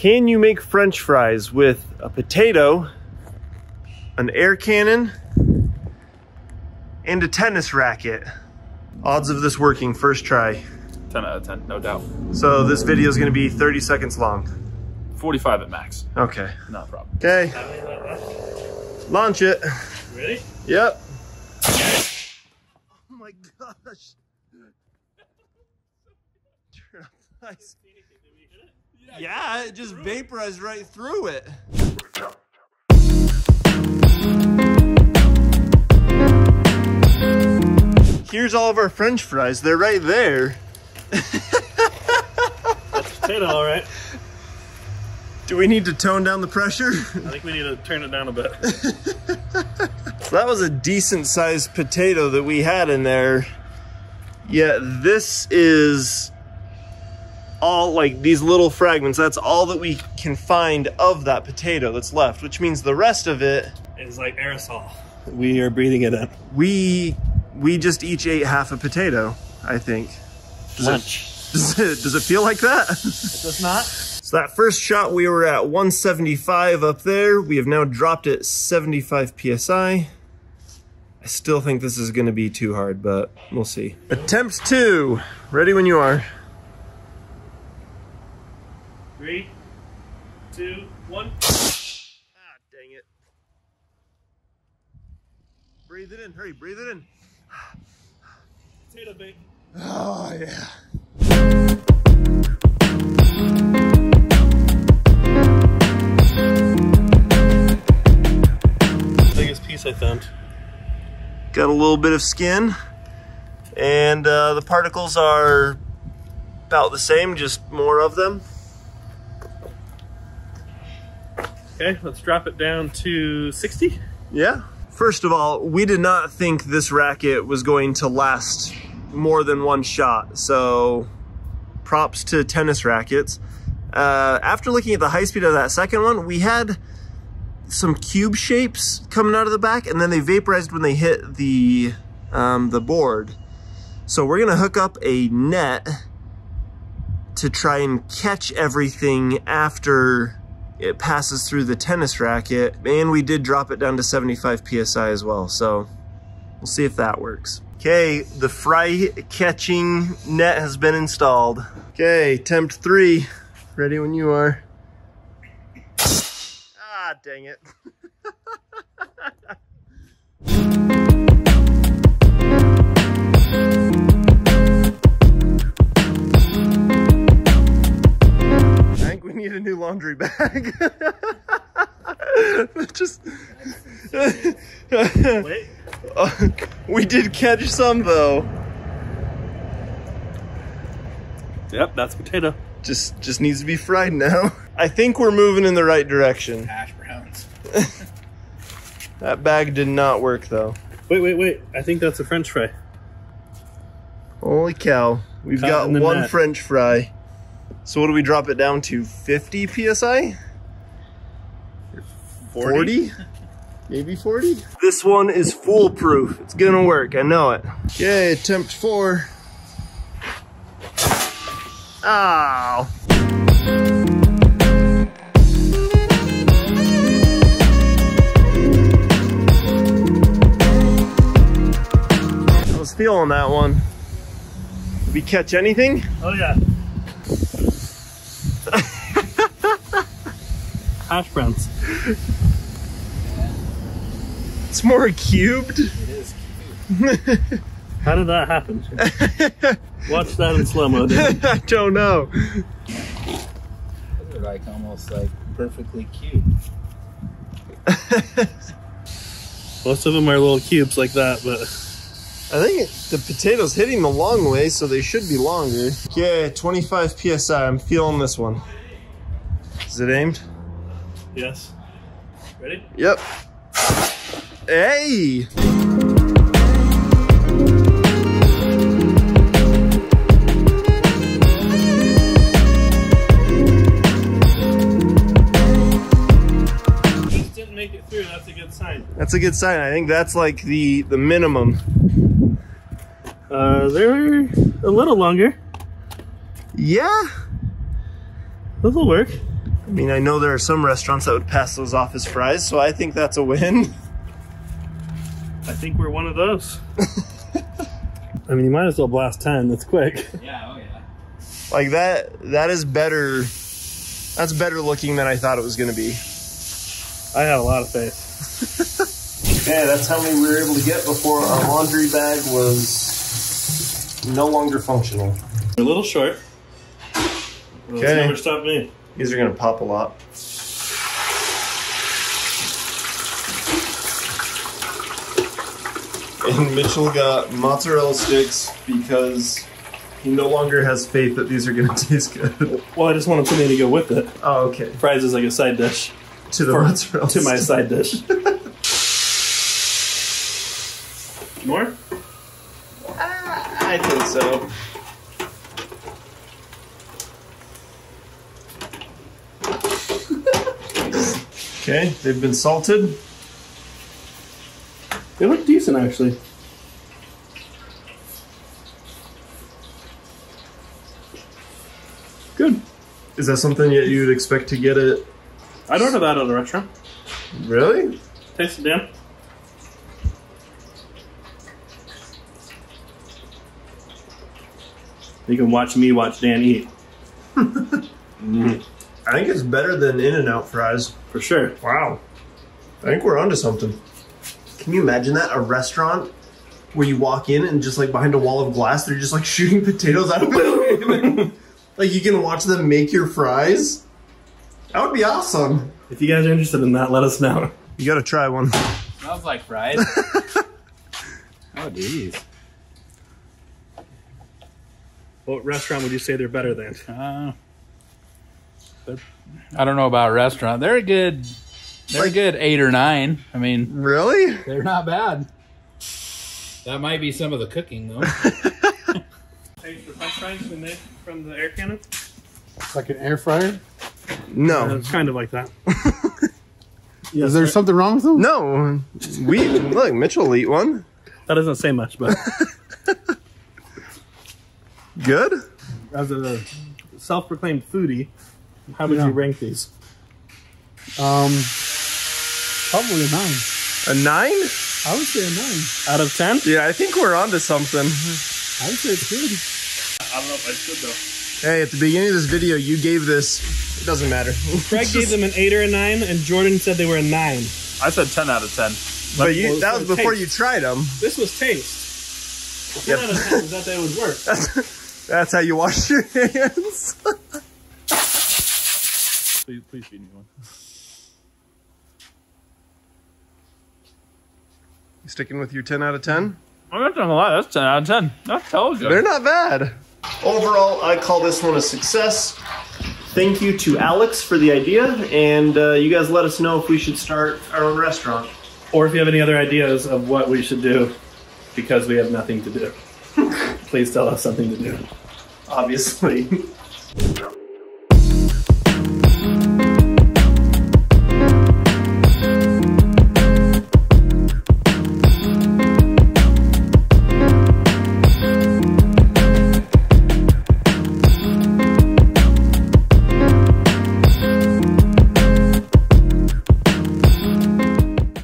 Can you make french fries with a potato, an air cannon, and a tennis racket? Odds of this working first try. 10 out of 10, no doubt. So this video is gonna be 30 seconds long. 45 at max, Okay. not a problem. Okay. Launch it. Ready? Yep. Oh my gosh. Turn off the lights. Yeah, it just vaporized right through it. Here's all of our french fries. They're right there. That's potato, all right. Do we need to tone down the pressure? I think we need to turn it down a bit. So that was a decent sized potato that we had in there. Yet this is all like these little fragments. That's all that we can find of that potato that's left, which means the rest of It's like aerosol. We are breathing it in. we we just each ate half a potato, I think. Does Lunch. It, does it, does it feel like that? It does not? So that first shot, we were at 175 up there. We have now dropped it 75 PSI. I still think this is gonna be too hard, but we'll see. Attempt two. Ready when you are. Three, two, one. Ah, dang it. Breathe it in, hurry, breathe it in. Potato bait. Oh, yeah. Biggest piece I found. Got a little bit of skin, and uh, the particles are about the same, just more of them. Okay, let's drop it down to 60. Yeah. First of all, we did not think this racket was going to last more than one shot. So props to tennis rackets. Uh, after looking at the high speed of that second one, we had some cube shapes coming out of the back and then they vaporized when they hit the, um, the board. So we're gonna hook up a net to try and catch everything after it passes through the tennis racket and we did drop it down to 75 psi as well so we'll see if that works. Okay the fry catching net has been installed. Okay attempt three. Ready when you are. Ah dang it need a new laundry bag. Just Wait. we did catch some though. Yep, that's potato. Just just needs to be fried now. I think we're moving in the right direction. Hash browns. That bag did not work though. Wait, wait, wait. I think that's a french fry. Holy cow. We've Caught got one net. french fry. So what do we drop it down to? 50 psi? 40? Maybe 40? This one is foolproof. It's gonna work, I know it. Okay, attempt four. Ow. I was feeling that one. Did we catch anything? Oh, yeah. Hash browns. It's more cubed. It is. cubed. How did that happen? Watch that in slow mo. I don't know. They're like almost like perfectly cute. Most of them are little cubes like that, but I think it, the potato's hitting the long way, so they should be longer. Okay, 25 psi. I'm feeling this one. Is it aimed? Yes. Ready? Yep. Hey! Just didn't make it through. That's a good sign. That's a good sign. I think that's like the the minimum. Uh, they're a little longer. Yeah. This will work. I mean, I know there are some restaurants that would pass those off as fries, so I think that's a win. I think we're one of those. I mean, you might as well blast 10. That's quick. Yeah, oh yeah. Like that, that is better. That's better looking than I thought it was going to be. I have a lot of faith. yeah, that's how many we were able to get before our laundry bag was no longer functional. We're a little short. Let's Okay. never stop me. These are going to pop a lot. And Mitchell got mozzarella sticks because he no longer has faith that these are going to taste good. Well, I just wanted something to go with it. Oh, okay. Fries is like a side dish To the For- mozzarella to my side dish. More? Uh, I think so. Okay, they've been salted. They look decent, actually. Good. Is that something that you'd expect to get it? I'd order that at a restaurant. Really? Taste it, Dan. You can watch me watch Dan eat. I think it's better than In-N-Out fries. For sure. Wow. I think we're onto something. Can you imagine that? A restaurant where you walk in and just like behind a wall of glass, they're just like shooting potatoes out of it. like you can watch them make your fries. That would be awesome. If you guys are interested in that, let us know. You gotta try one. Smells like fries. oh, geez. What restaurant would you say they're better than? Uh, but I don't know about restaurant. They're a good. They're a good eight or nine. I mean, Really? they're not bad. That might be some of the cooking though. Taste the french fries we made from the air cannon? Like an air fryer? No. it's kind of like that. Is there something wrong with them? No. We look, Mitchell will eat one. That doesn't say much, but Good? as a self-proclaimed foodie, how would Yeah. you rank these? Um, probably a nine. A nine? I would say a nine. Out of ten? Yeah, I think we're onto something. I would say it's good. I don't know if I should though. Hey, at the beginning of this video, you gave this. It doesn't matter. Greg gave them an eight or a nine, and Jordan said they were a nine. I said 10 out of 10. But you, Well, that was before taste. you tried them. This was taste. Yep. Ten out of ten is that they would work. That's how you wash your hands. Please, please feed me one. You sticking with your 10 out of 10? I'm not gonna lie, that's 10 out of 10. I told you. They're not bad. Overall, I call this one a success. Thank you to Alex for the idea, and uh, you guys let us know if we should start our own restaurant. Or if you have any other ideas of what we should do, because we have nothing to do, please tell us something to do. Obviously.